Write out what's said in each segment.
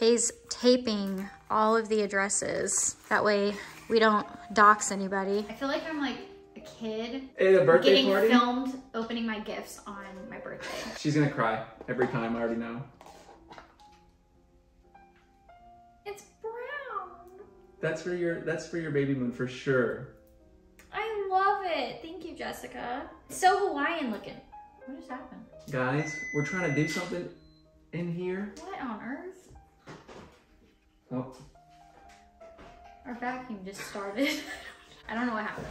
Hayes taping all of the addresses. That way we don't dox anybody. I feel like I'm like a kid At a birthday getting party? filmed opening my gifts on my birthday. She's gonna cry every time, I already know. It's brown. That's for your that's for your baby moon for sure. I love it. Thank you, Jessica. It's so Hawaiian looking. What just happened? Guys, we're trying to do something in here. What on earth? Oh, Our vacuum just started. I don't know what happened.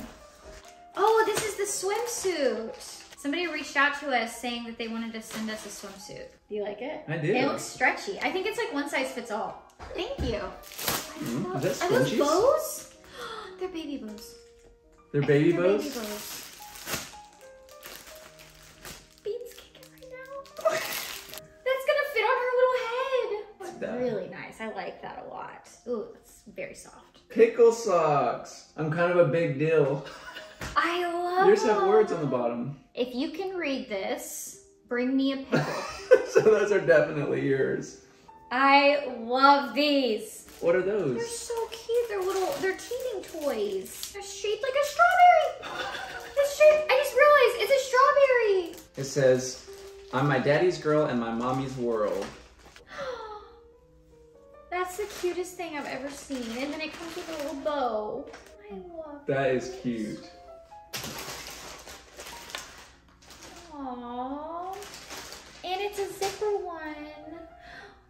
Oh, this is the swimsuit. Somebody reached out to us saying that they wanted to send us a swimsuit. Do you like it? I do. It looks stretchy. I think it's like one size fits all. Thank you. Mm, is that Are those bows? They're baby bows. they're I think baby they're. Baby bows. Like that a lot. Ooh, it's very soft. Pickle socks. I'm kind of a big deal. I love Yours have words on the bottom. If you can read this, bring me a pickle. so those are definitely yours. I love these. What are those? They're so cute. They're little, they're teething toys. They're shaped like a strawberry. It's shaped, I just realized it's a strawberry. It says, I'm my daddy's girl and my mommy's world. That's the cutest thing I've ever seen. And then it comes with a little bow. I love That is cute. Aww. And it's a zipper one.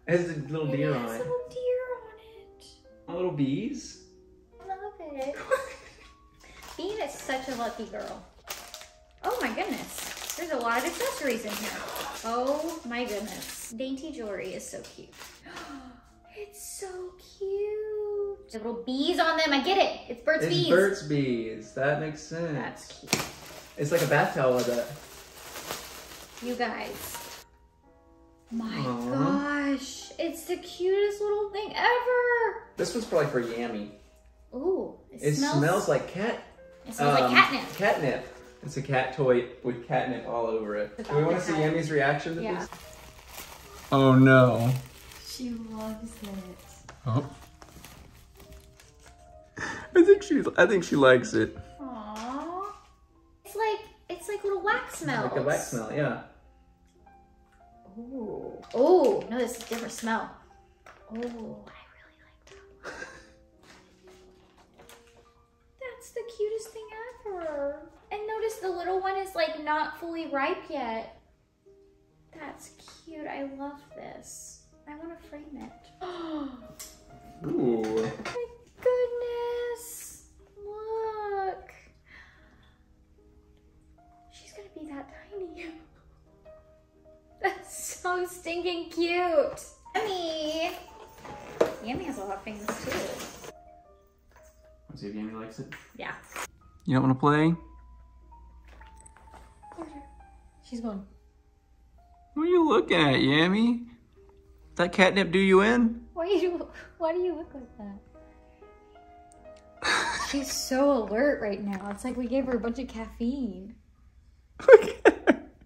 It has a little And deer it on has it. little deer on it. Oh, little bees? Love it. Bean is such a lucky girl. Oh my goodness. There's a lot of accessories in here. Oh my goodness. Dainty jewelry is so cute. Oh, It's so cute. The little bees on them. I get it. It's Burt's It's Bees. Burt's Bees. That makes sense. That's cute. It's like a bath towel with that. You guys. My Aw. gosh. It's the cutest little thing ever. This one's probably for Yammy. Ooh. It, It smells, smells, like cat. It smells um, like catnip. Catnip. It's a cat toy with catnip all over it. Do we want to to see have- Yammy's reaction to Yeah. this? Oh no. She loves it. Oh. I think she. I think she likes it. Aww. It's like it's like little wax smells. Like a wax smell, yeah. Ooh. Oh, no, this is a different smell. Oh, I really like that. That's the cutest thing ever. And notice the little one is like not fully ripe yet. That's cute. I love this. Ooh. my goodness. Look. She's gonna be that tiny. That's so stinking cute. Yummy. Yummy has a lot of things too. Let's see if Yammy likes it. Yeah. You don't want to play? She's going. What are you looking at, Yammy? That catnip do you in? Why you? Why do you look like that? She's so alert right now. It's like we gave her a bunch of caffeine.